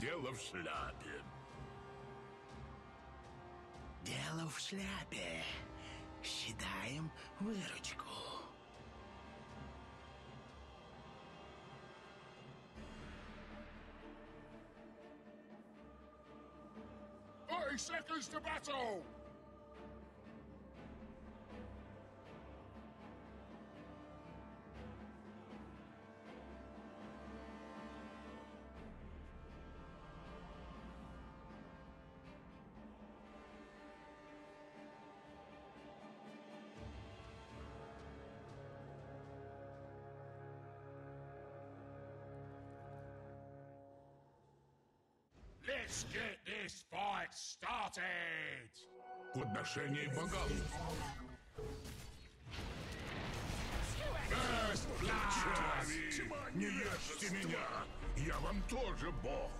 дело в шляпе. Дело в шляпе. Считаем выручку. Thirty seconds to battle! Let's get this fight started! Подношение богам. First blood! Не ешьте меня! Я вам тоже бог!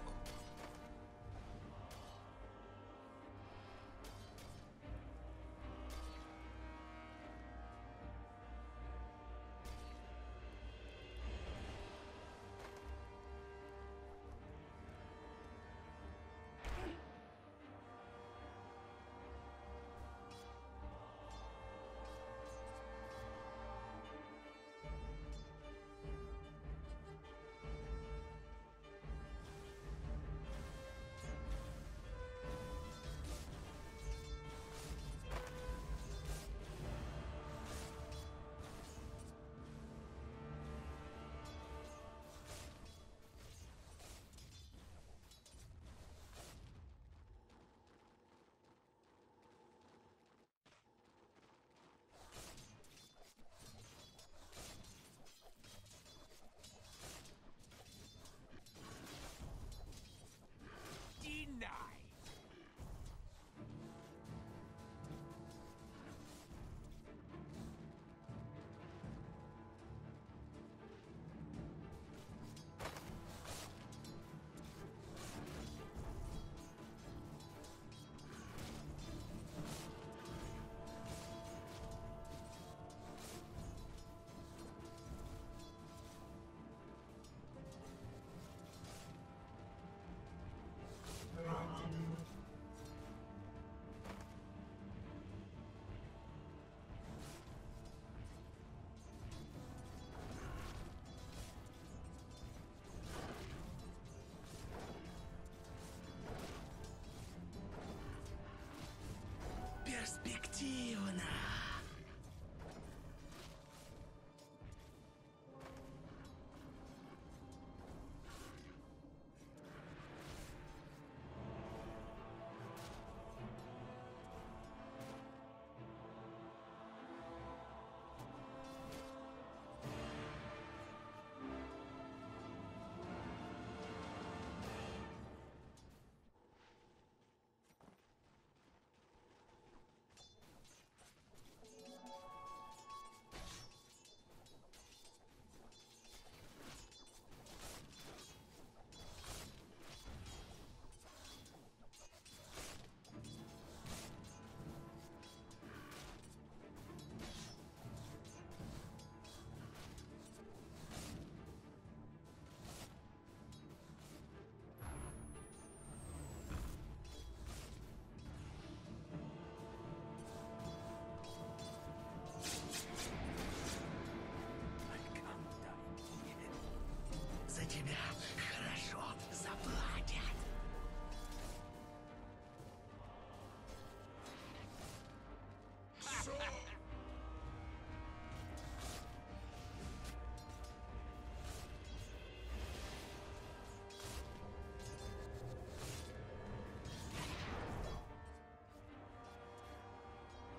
тебя хорошо заплатят.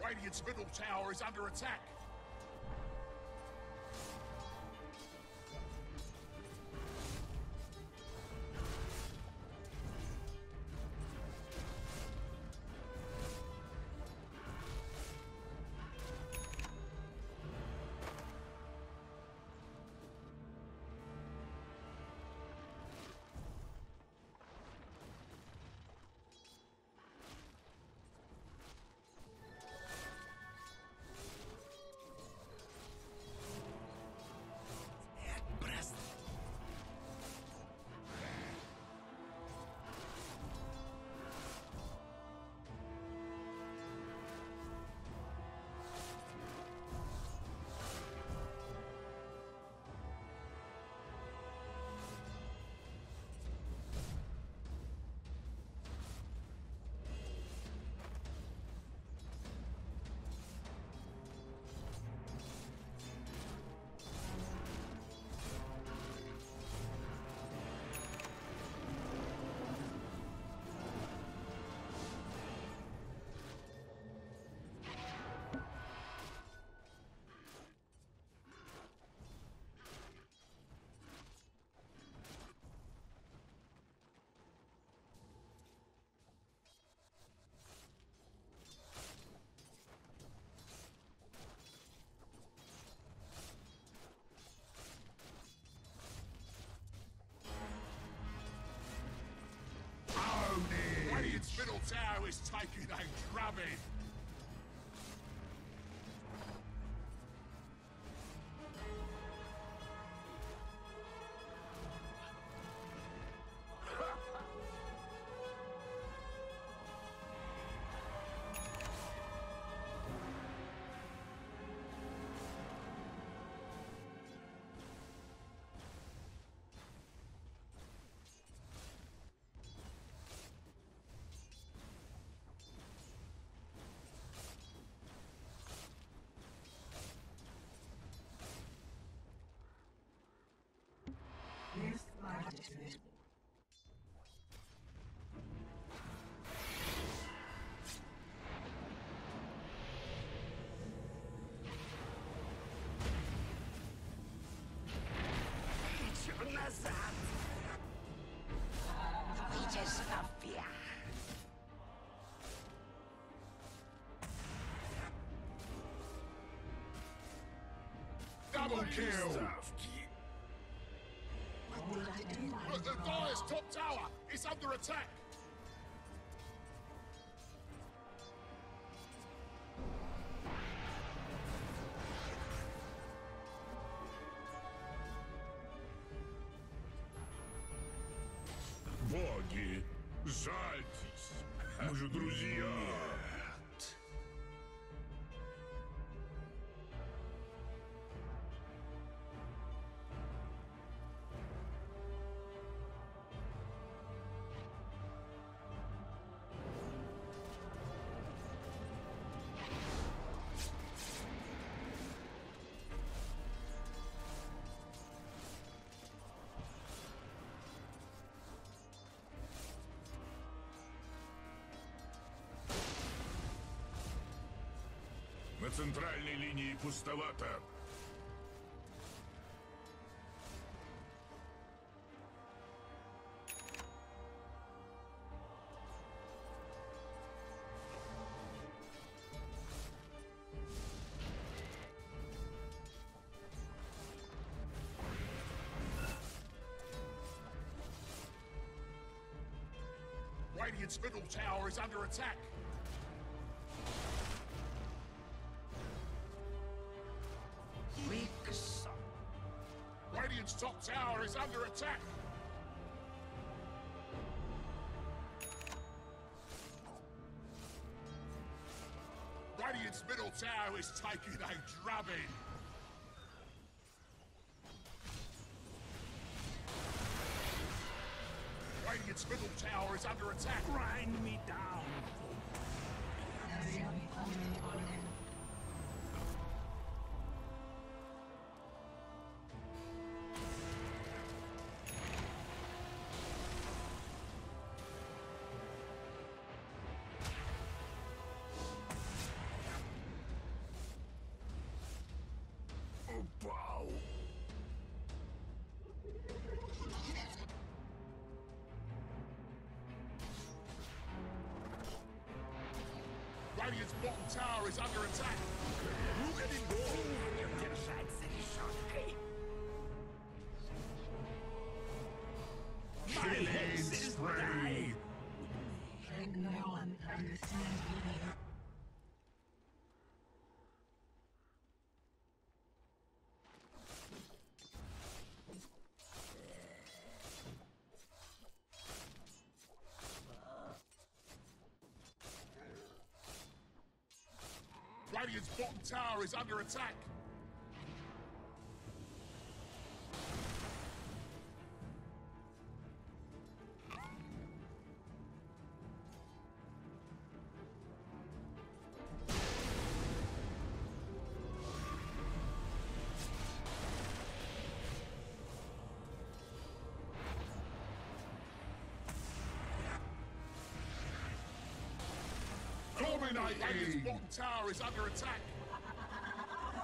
Radiant's middle tower is under attack. Middle is taking a drubbing. latitude. Хочу назад. Видишь, София? Double kill! Is under attack! Центральной линии пустовато. Radiant's middle tower is under attack! Tower is under attack! Radiant's middle tower is taking a drubbing! Radiant's middle tower is under attack! Grind me down. Radiant's bottom tower is under attack. You can it go? My legs is no one understand me? Radiant's bottom tower is under attack! Tower is under attack!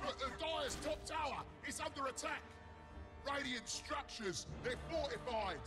Look, the Dire's top tower is under attack! Radiant structures, they're fortified!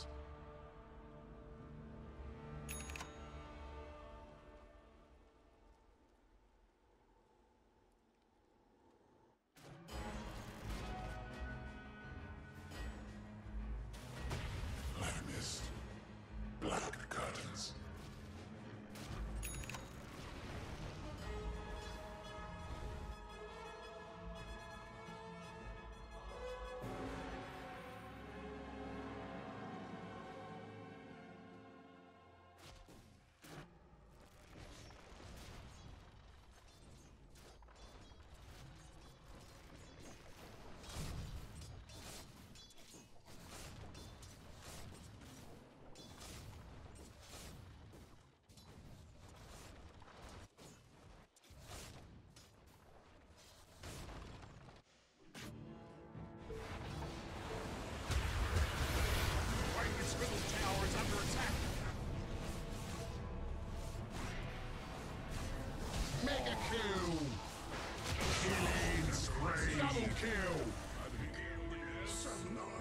Kill!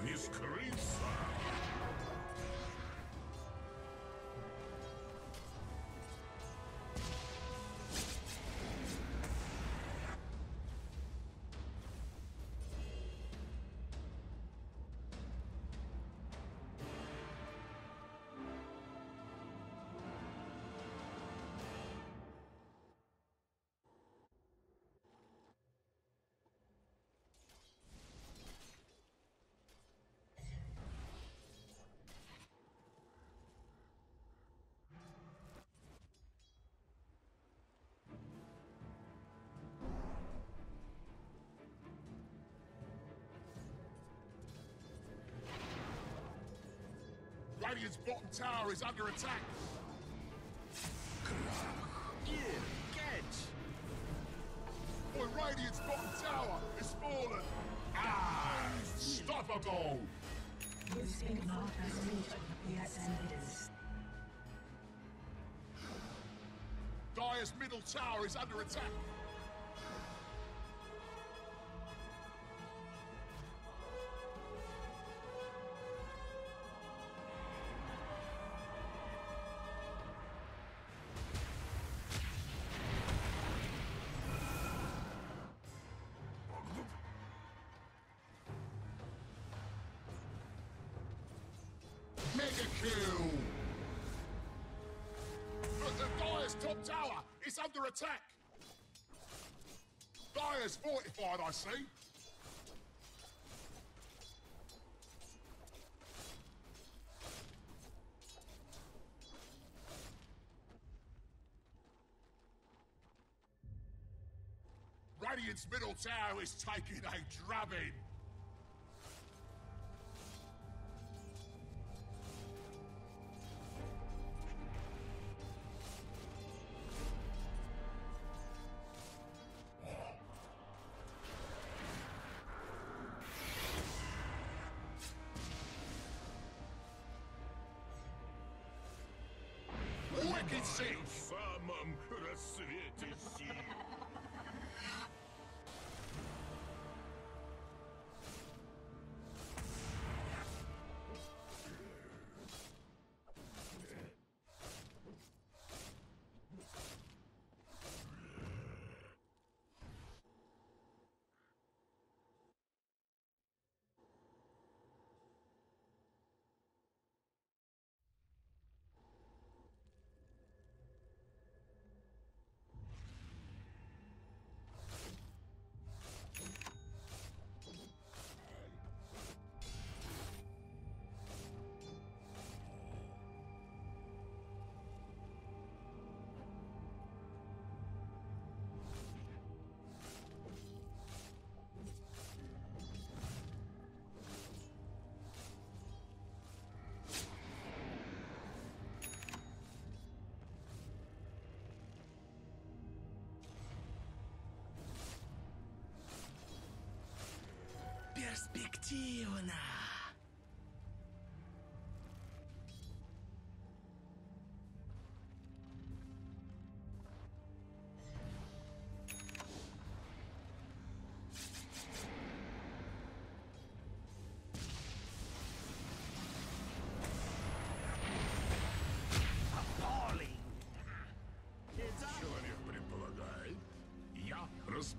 His Carissa! Radiant's bottom tower is under attack. Here, catch. Boy, Radiant's bottom tower is fallen. Ah, unstoppable. You speak not as legion, the ascendants. Dire's middle tower is under attack. I see. Radiant's middle tower is taking a drubbing. В самом рассвете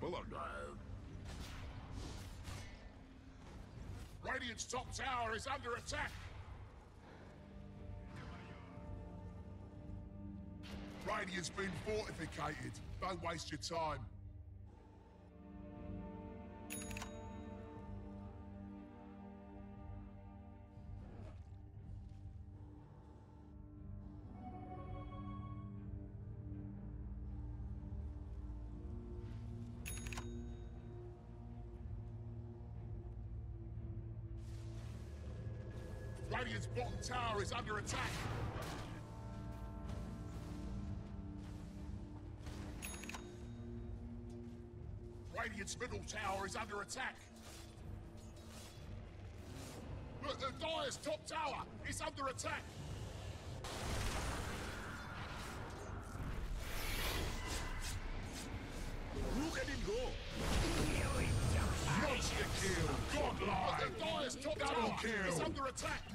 Belongo. Uh, Radiant's top tower is under attack! Radiant's been fortificated. Don't waste your time. Tower is under attack. Radiant's middle tower is under attack. Look, the Dire's top tower is under attack. Look at him go. Monster kill! Godlike! The Dire's top Double tower kill. is under attack.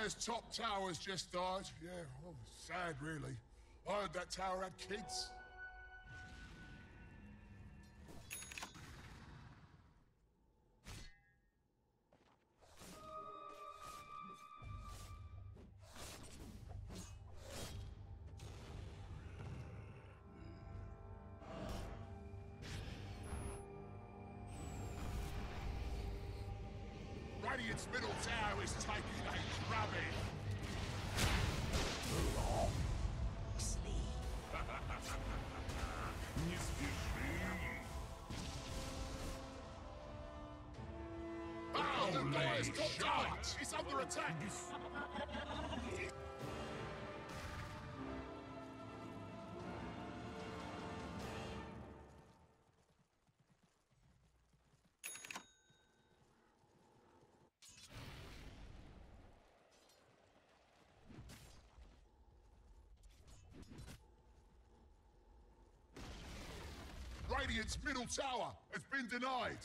Dire's top tower's just died. Yeah, well, sad, really. I heard that tower had kids. Radiant's middle tower has been denied.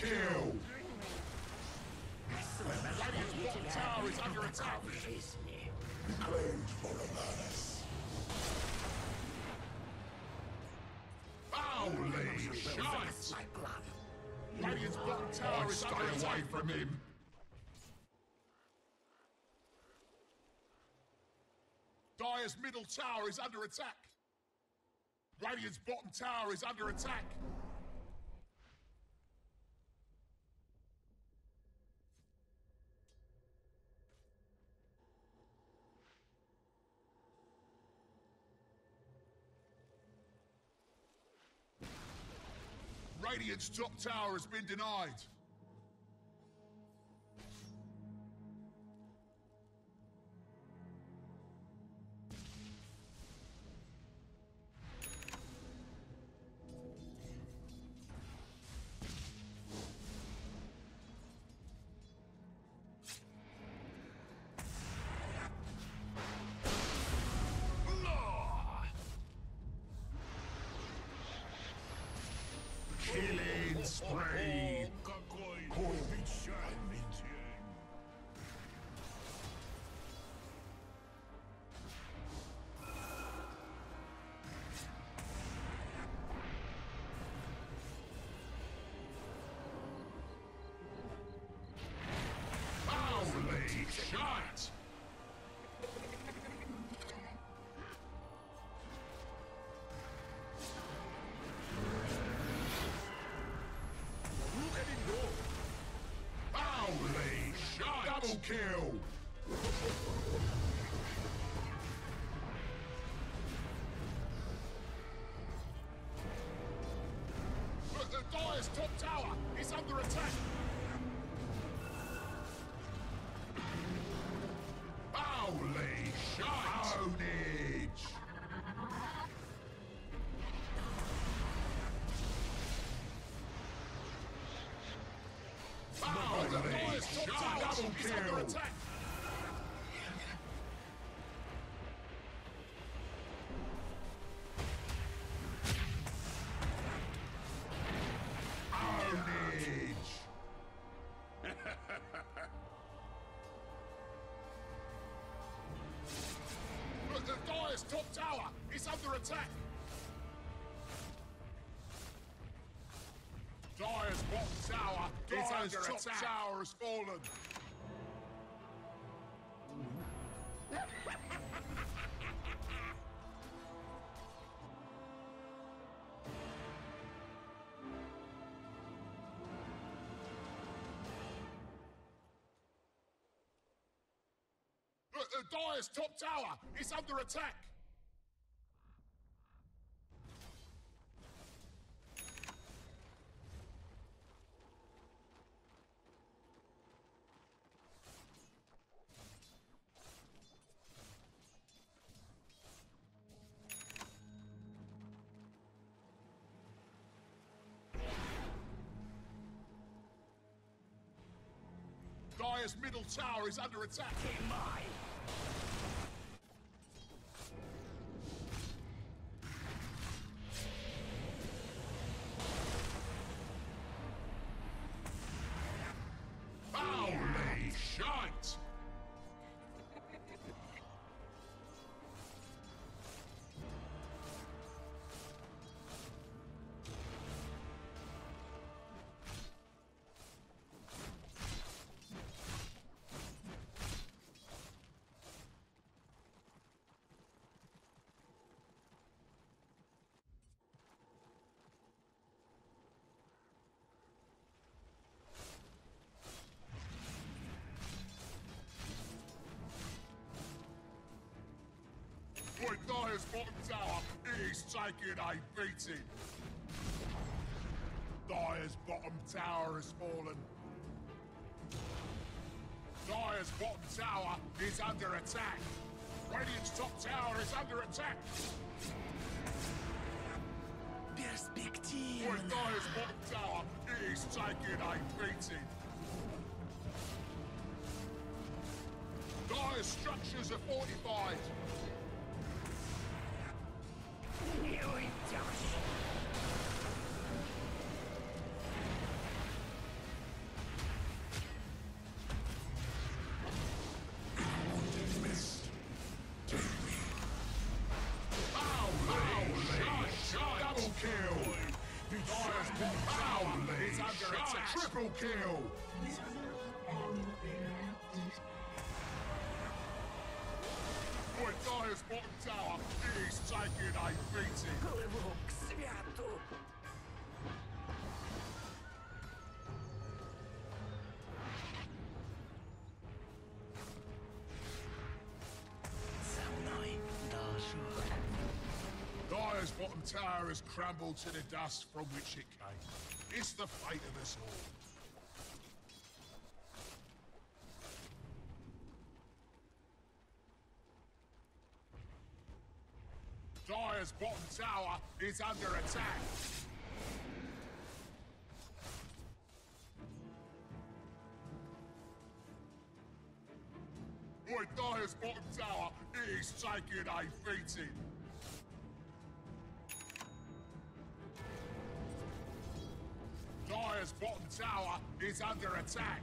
Kill. Tower is under attack. Holy shite! Radiant's bottom tower is under attack. from him. Dire's middle tower is under attack. Radiant's bottom tower is under attack. Radiant's top tower has been denied. Kill! Double kill! Is under top attack. tower has fallen. The Dire's top tower is under attack. Tower is under attack. Holy Boy, Dire's bottom tower is taking a beating. Dire's bottom tower has fallen. Dire's bottom tower is under attack. Radiant's top tower is under attack. Boy, Perspective. Dire's bottom tower is taking a beating. Dire's structures are fortified. Kill! Dire's bottom tower is taking a beating! Глыбок святу! Dire's bottom tower has crumbled to the dust from which it came. It's the fate of us all. Dire's bottom tower is under attack. Boy, Dire's bottom tower is taking a beating. Dire's bottom tower is under attack.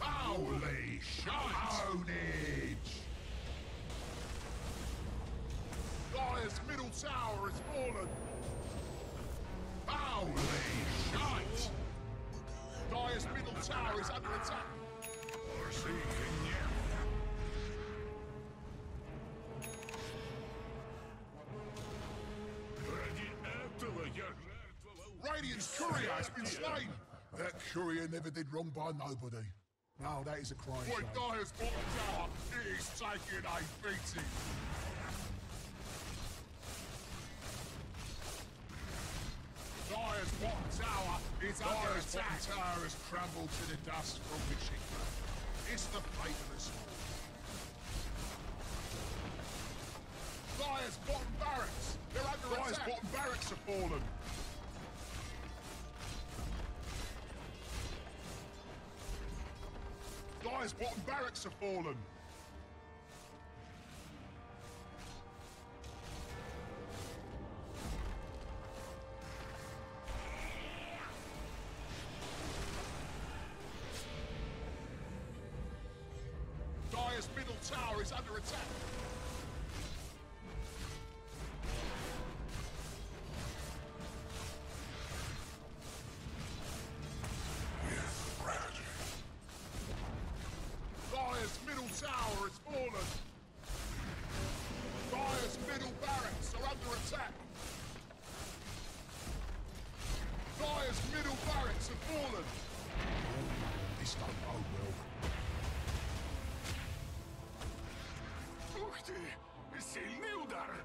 Holy Carnage! Dire's middle tower has fallen! Holy middle tower is under attack! Has been slain. That courier never did wrong by nobody. No, that is a crying Boy, shame. Dire's bottom tower is taking a beating. Dire's bottom tower is under attack. bottom tower has crumbled to the dust from which it came. It's the fate of us all. Dire's bottom barracks. They're under Dire's attack. bottom barracks have fallen. Dire's bottom barracks have fallen. Ты! Сильный удар!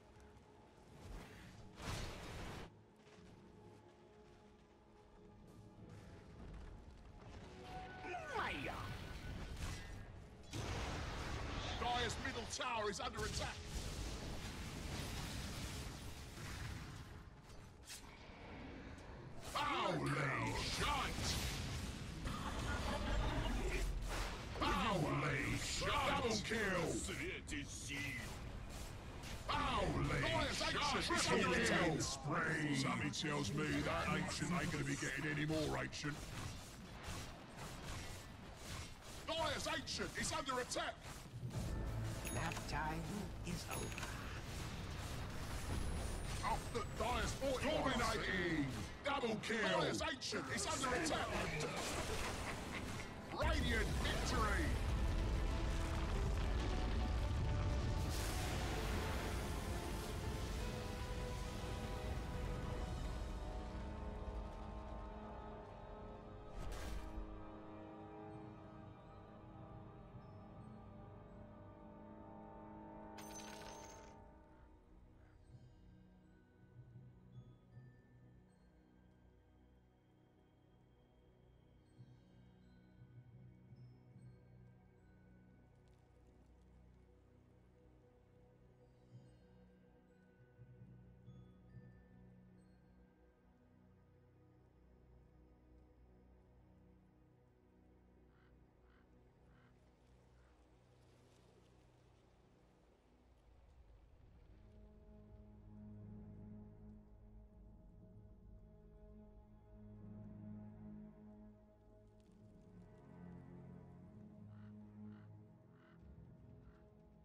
Tells me that ancient ain't gonna be getting any more ancient. Dire's ancient It's under attack. Nap time is over. Up the Dire's 40 Dominating! Double kill! Dire's ancient It's under attack! Radiant victory!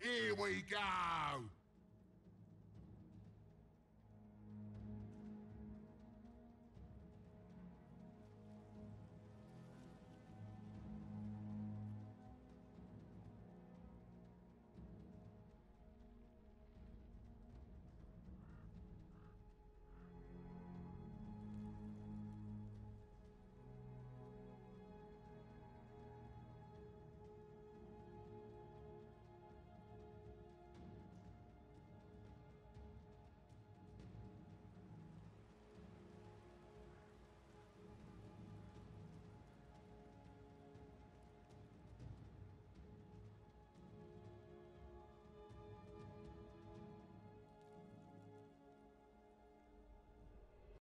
Here we go!